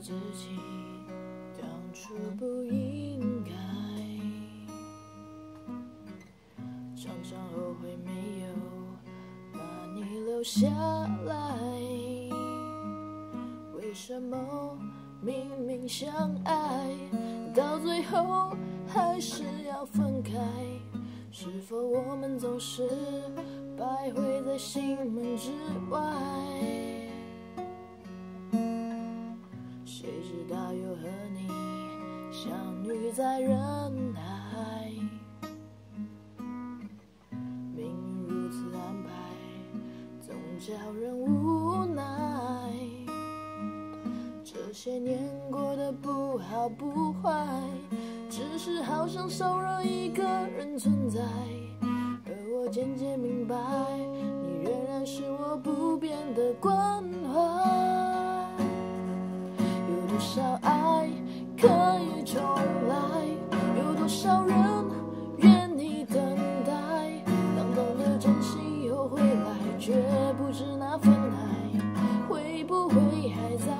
自己当初不应该，常常后悔没有把你留下来。为什么明明相爱，到最后还是要分开？是否我们总是徘徊在心门之外？谁知道又和你相遇在人海？命运如此安排，总叫人无奈。这些年过得不好不坏，只是好像少了一个人存在。而我渐渐明白，你仍然是我不变的关多少爱可以重来？有多少人愿意等待？当懂得珍惜后回来，却不知那份爱会不会还在？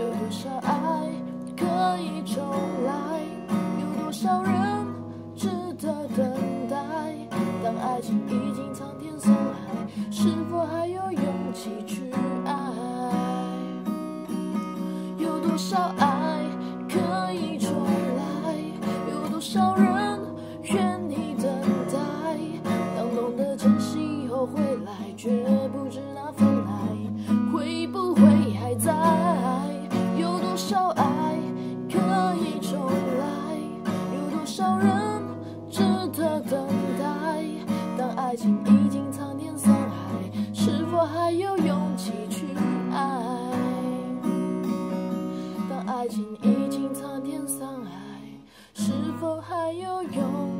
有多少爱可以重来？有多少人值得等待？当爱情已经苍天送来，是多少爱可以重来？有多少人愿意等待？当懂得珍惜以后回来，却不知那份爱会不会还在？有多少爱可以重来？有多少人值得等待？当爱情已经苍天沧海，是否还有勇已经苍天桑海，是否还有勇